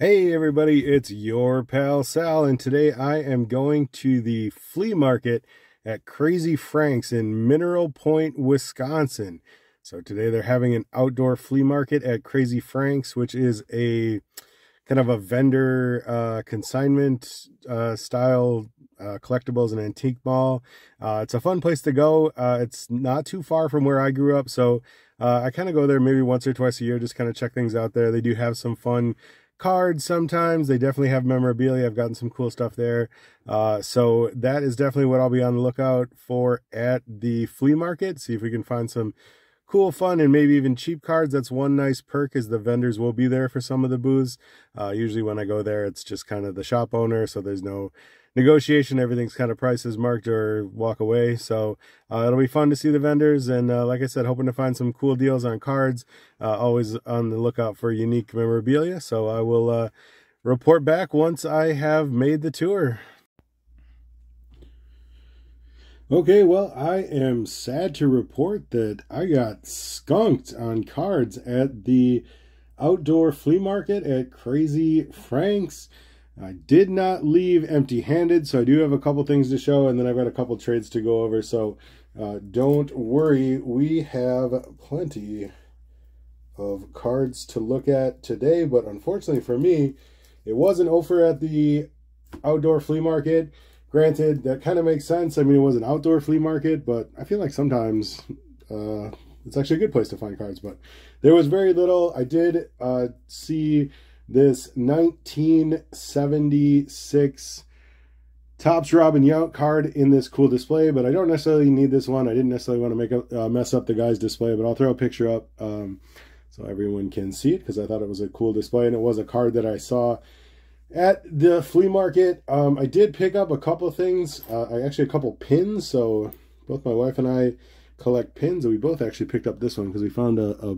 Hey everybody, it's your pal Sal, and today I am going to the flea market at Crazy Frank's in Mineral Point, Wisconsin. So today they're having an outdoor flea market at Crazy Frank's, which is a kind of a vendor uh, consignment uh, style uh, collectibles and antique mall. Uh, it's a fun place to go. Uh, it's not too far from where I grew up, so uh, I kind of go there maybe once or twice a year, just kind of check things out there. They do have some fun cards sometimes. They definitely have memorabilia. I've gotten some cool stuff there. Uh, so that is definitely what I'll be on the lookout for at the flea market. See if we can find some cool, fun, and maybe even cheap cards. That's one nice perk is the vendors will be there for some of the booths. Uh, usually when I go there, it's just kind of the shop owner. So there's no negotiation. Everything's kind of prices marked or walk away. So uh, it'll be fun to see the vendors. And uh, like I said, hoping to find some cool deals on cards. Uh, always on the lookout for unique memorabilia. So I will uh, report back once I have made the tour. Okay, well, I am sad to report that I got skunked on cards at the outdoor flea market at Crazy Frank's. I did not leave empty handed, so I do have a couple things to show, and then I've got a couple trades to go over. So uh, don't worry, we have plenty of cards to look at today, but unfortunately for me, it was an offer at the outdoor flea market. Granted, that kind of makes sense. I mean, it was an outdoor flea market, but I feel like sometimes uh, it's actually a good place to find cards. But there was very little. I did uh, see this 1976 Topps Robin Yount card in this cool display, but I don't necessarily need this one. I didn't necessarily want to make a uh, mess up the guy's display, but I'll throw a picture up um, so everyone can see it because I thought it was a cool display and it was a card that I saw at the flea market. Um, I did pick up a couple things. Uh, I actually a couple pins. So both my wife and I collect pins, and we both actually picked up this one because we found a, a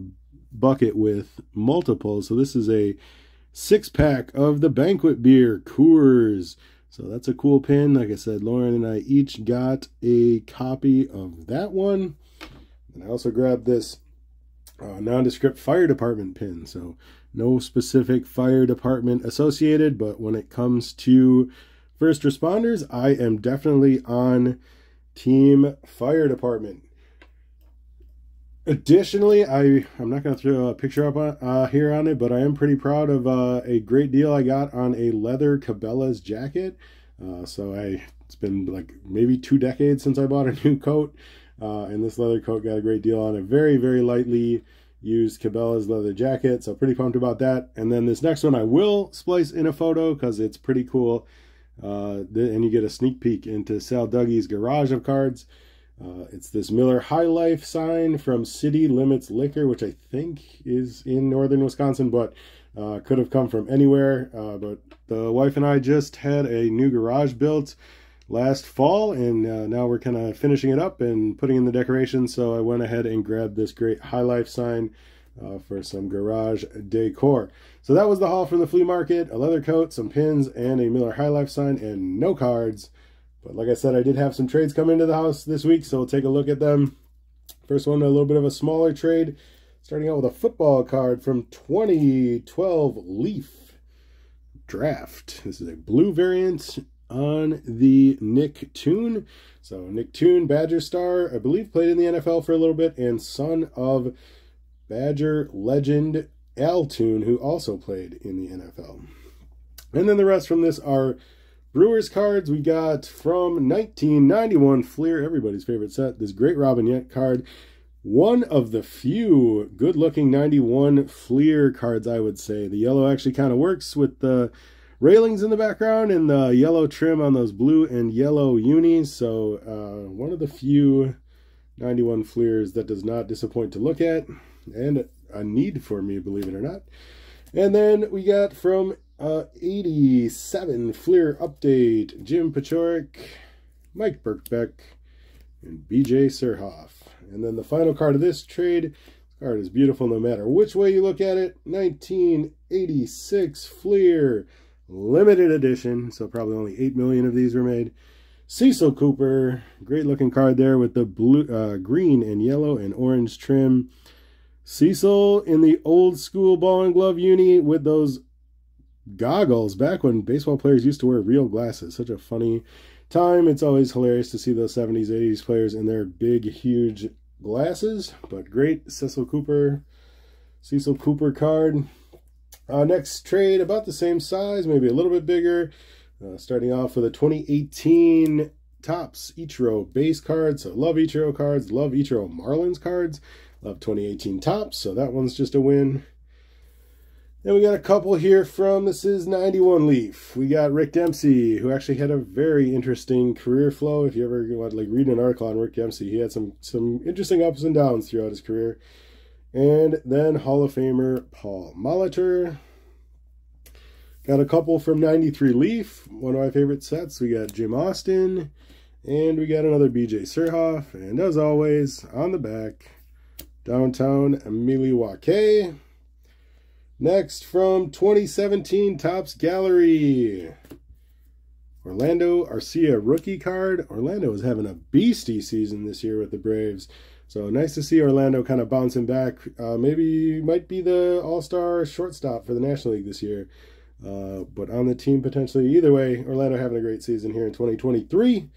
bucket with multiples. So this is a six pack of the banquet beer Coors. So that's a cool pin. Like I said, Lauren and I each got a copy of that one. And I also grabbed this uh, nondescript fire department pin. So no specific fire department associated, but when it comes to first responders, I am definitely on team fire department. Additionally, I, I'm not going to throw a picture up on, uh, here on it, but I am pretty proud of uh, a great deal I got on a leather Cabela's jacket. Uh, so I, it's been like maybe two decades since I bought a new coat. Uh, and this leather coat got a great deal on a Very, very lightly used Cabela's leather jacket. So pretty pumped about that. And then this next one I will splice in a photo because it's pretty cool. Uh, and you get a sneak peek into Sal Dougie's garage of cards. Uh, it's this Miller High Life sign from City Limits Liquor, which I think is in northern Wisconsin, but uh, could have come from anywhere. Uh, but the wife and I just had a new garage built last fall, and uh, now we're kind of finishing it up and putting in the decorations. So I went ahead and grabbed this great High Life sign uh, for some garage decor. So that was the haul from the flea market: a leather coat, some pins, and a Miller High Life sign, and no cards. But like I said, I did have some trades come into the house this week, so we'll take a look at them. First one, a little bit of a smaller trade. Starting out with a football card from 2012 Leaf Draft. This is a blue variant on the Nick Toon. So Nick Toon, Badger star, I believe played in the NFL for a little bit, and son of Badger legend Al Toon, who also played in the NFL. And then the rest from this are Brewers cards we got from 1991 Fleer, everybody's favorite set. This great Robin Yount card. One of the few good looking 91 Fleer cards, I would say. The yellow actually kind of works with the railings in the background and the yellow trim on those blue and yellow unis. So, uh, one of the few 91 Fleers that does not disappoint to look at and a need for me, believe it or not. And then we got from uh, 87 Fleer update. Jim Paciorek, Mike Birkbeck, and BJ Surhoff. And then the final card of this trade. This card is beautiful no matter which way you look at it. 1986 Fleer limited edition. So probably only 8 million of these were made. Cecil Cooper, great looking card there with the blue, uh, green and yellow and orange trim. Cecil in the old school ball and glove uni with those goggles back when baseball players used to wear real glasses. Such a funny time. It's always hilarious to see those 70s, 80s players in their big, huge glasses. But great Cecil Cooper, Cecil Cooper card. Uh, next trade, about the same size, maybe a little bit bigger. Uh, starting off with a 2018 Topps Ichiro base cards. So love Ichiro cards, love Ichiro Marlins cards, love 2018 Topps. So that one's just a win. Then we got a couple here from this is 91 Leaf. We got Rick Dempsey, who actually had a very interesting career flow. If you ever want like read an article on Rick Dempsey, he had some some interesting ups and downs throughout his career. And then Hall of Famer Paul Molitor. Got a couple from 93 Leaf, one of my favorite sets. We got Jim Austin, and we got another BJ Surhoff. And as always, on the back, downtown Milwaukee. Next, from 2017 Topps Gallery. Orlando Arcia rookie card. Orlando is having a beastie season this year with the Braves. So nice to see Orlando kind of bouncing back. Uh, maybe might be the all-star shortstop for the National League this year. Uh, but on the team potentially. Either way, Orlando having a great season here in 2023.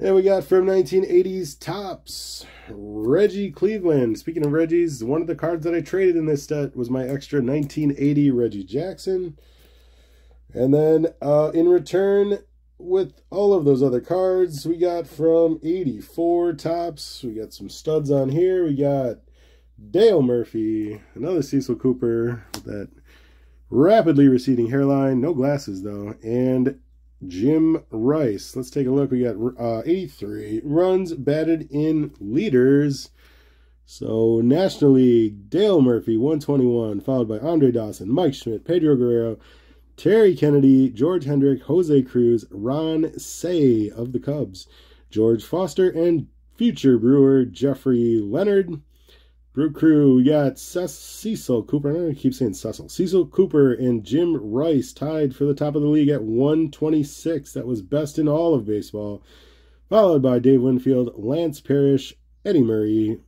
And we got from 1980s Topps, Reggie Cleveland. Speaking of Reggie's, one of the cards that I traded in this set was my extra 1980 Reggie Jackson. And then uh, in return, with all of those other cards, we got from 84 Topps. We got some studs on here. We got Dale Murphy, another Cecil Cooper, that rapidly receding hairline, no glasses though, and Jim Rice. Let's take a look. We got uh, 83 runs batted in leaders. So National League, Dale Murphy, 121, followed by Andre Dawson, Mike Schmidt, Pedro Guerrero, Terry Kennedy, George Hendrick, Jose Cruz, Ron Cey of the Cubs, George Foster, and future Brewer Jeffrey Leonard. Brew Crew, we got Cecil Cooper. To keep saying Cecil. Cecil Cooper and Jim Rice tied for the top of the league at 126. That was best in all of baseball. Followed by Dave Winfield, Lance Parrish, Eddie Murray,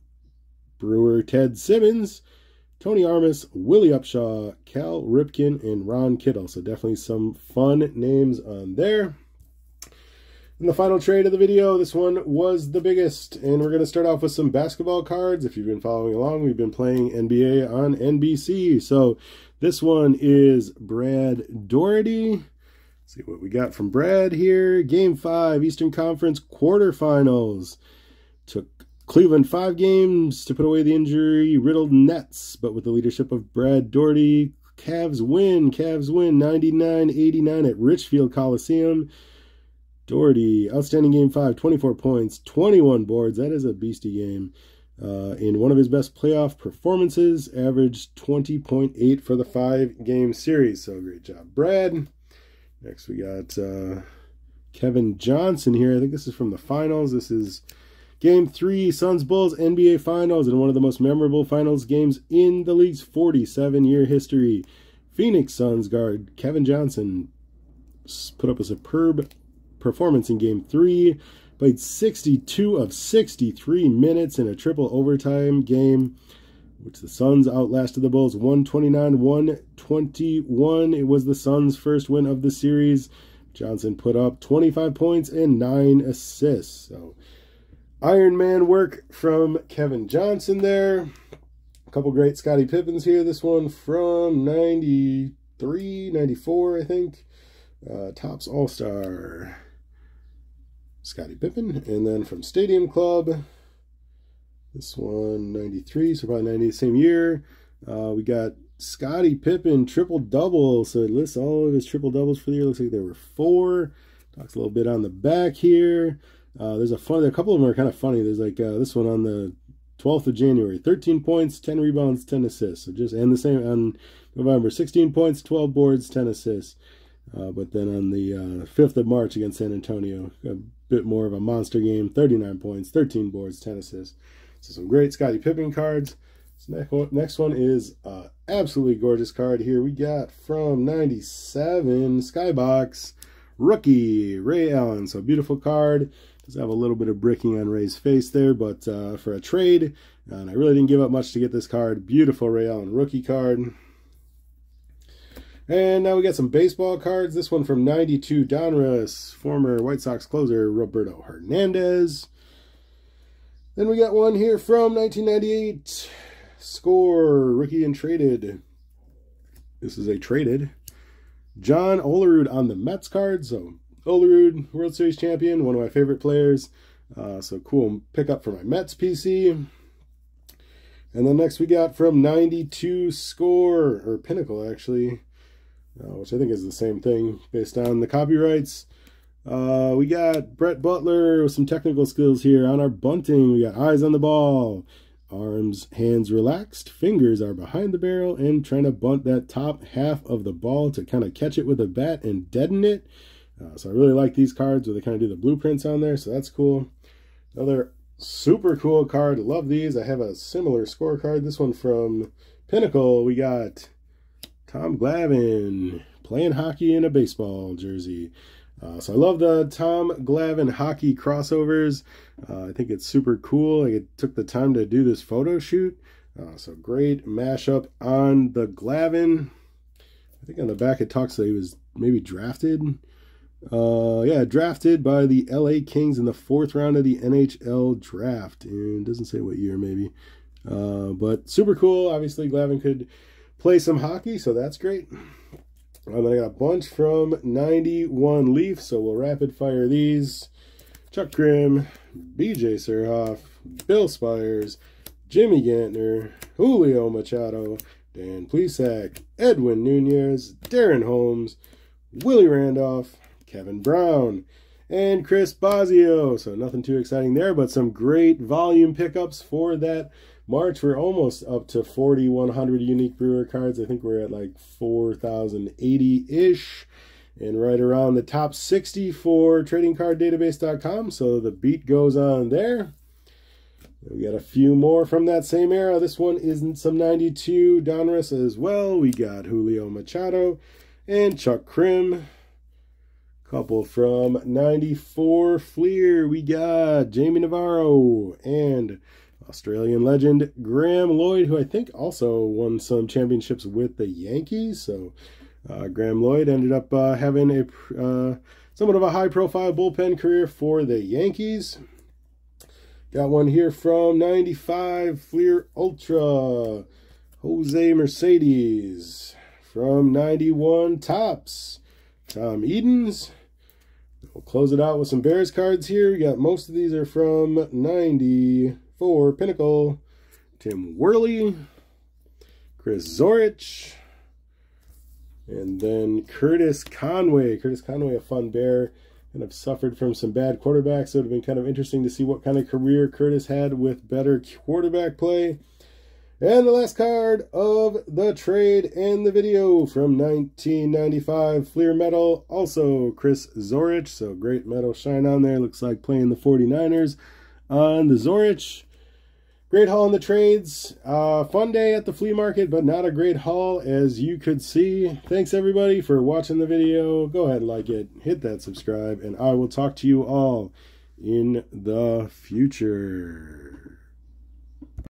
Brewer Ted Simmons, Tony Armas, Willie Upshaw, Cal Ripken, and Ron Kittle. So definitely some fun names on there. And the final trade of the video, this one was the biggest. And we're going to start off with some basketball cards. If you've been following along, we've been playing NBA on NBC. So this one is Brad Daugherty. Let's see what we got from Brad here. Game 5, Eastern Conference quarterfinals. Took Cleveland five games to put away the injury-riddled Nets. But with the leadership of Brad Daugherty, Cavs win. Cavs win 99-89 at Richfield Coliseum. Daugherty, outstanding game five, 24 points, 21 boards. That is a beastie game. Uh, in one of his best playoff performances, averaged 20.8 for the five game series. So great job, Brad. Next, we got uh, Kevin Johnson here. I think this is from the finals. This is game three, Suns Bulls NBA Finals, and one of the most memorable finals games in the league's 47 year history. Phoenix Suns guard Kevin Johnson put up a superb performance in game three. Played 62 of 63 minutes in a triple overtime game, which the Suns outlasted the Bulls 129 121. It was the Suns' first win of the series. Johnson put up 25 points and 9 assists. So, Iron Man work from Kevin Johnson there. A couple great Scottie Pippens here. This one from 93, 94, I think. Uh, Topps All Star. Scottie Pippen. And then from Stadium Club, this one, 93, so probably 90, the same year. Uh, we got Scottie Pippen triple double. So it lists all of his triple doubles for the year. Looks like there were four. Talks a little bit on the back here. Uh, there's a fun. A couple of them are kind of funny. There's like uh, this one on the 12th of January, 13 points, 10 rebounds, 10 assists. So just and the same on November, 16 points, 12 boards, 10 assists. Uh, but then on the 5th uh, of March against San Antonio, a bit more of a monster game 39 points, 13 boards, 10 assists. So some great Scottie Pippen cards. So next one, is absolutely gorgeous card here. We got from 97 Skybox rookie Ray Allen. So beautiful card. Does have a little bit of bricking on Ray's face there, but uh, for a trade, and I really didn't give up much to get this card. Beautiful Ray Allen rookie card. And now we got some baseball cards. This one from 92, Donruss, former White Sox closer Roberto Hernandez. Then we got one here from 1998, Score, rookie and traded. This is a traded. John Olerud on the Mets card. So Olerud, World Series champion, one of my favorite players. Uh, so cool pickup for my Mets PC. And then next we got from 92 Score, or Pinnacle actually uh, which I think is the same thing based on the copyrights. Uh, we got Brett Butler with some technical skills here on our bunting. We got eyes on the ball, arms, hands relaxed, fingers are behind the barrel, and trying to bunt that top half of the ball to kind of catch it with a bat and deaden it. Uh, so I really like these cards where they kind of do the blueprints on there, so that's cool. Another super cool card. Love these. I have a similar scorecard. This one from Pinnacle. We got Tom Glavine playing hockey in a baseball jersey. Uh, so I love the Tom Glavine hockey crossovers. Uh, I think it's super cool. Like it took the time to do this photo shoot. Uh, so great mashup on the Glavine. I think on the back it talks that he was maybe drafted. Uh, yeah, drafted by the LA Kings in the fourth round of the NHL draft. And doesn't say what year, maybe. Uh, but super cool. Obviously, Glavine could play some hockey, so that's great. And then I got a bunch from 91 Leaf, so we'll rapid fire these. Chuck Crim, BJ Surhoff, Bill Spiers, Jimmy Gantner, Julio Machado, Dan Plesac, Edwin Nunez, Darren Holmes, Willie Randolph, Kevin Brown, and Chris Bosio. So nothing too exciting there, but some great volume pickups for that March, we're almost up to 4,100 unique brewer cards. I think we're at like 4,080 ish and right around the top 60 for tradingcarddatabase.com. So the beat goes on there. We got a few more from that same era. This one isn't some 92 Donruss as well. We got Julio Machado and Chuck Crim. Couple from 94 Fleer. We got Jamie Navarro and Australian legend Graeme Lloyd, who I think also won some championships with the Yankees. So uh, Graeme Lloyd ended up uh, having a uh, somewhat of a high profile bullpen career for the Yankees. Got one here from 95 Fleer Ultra. Jose Mercedes from 91 Topps, Tom Edens. We'll close it out with some Bears cards here. We got most of these are from 90 for Pinnacle, Tim Worley, Chris Zorich, and then Curtis Conway. Curtis Conway, a fun bear, kind of suffered from some bad quarterbacks, so it would have been kind of interesting to see what kind of career Curtis had with better quarterback play. And the last card of the trade and the video from 1995 Fleer Metal, also Chris Zorich. So great metal shine on there. Looks like playing the 49ers on the Zorich. Great haul in the trades. Uh, fun day at the flea market, but not a great haul as you could see. Thanks everybody for watching the video. Go ahead and like it, hit that subscribe, and I will talk to you all in the future.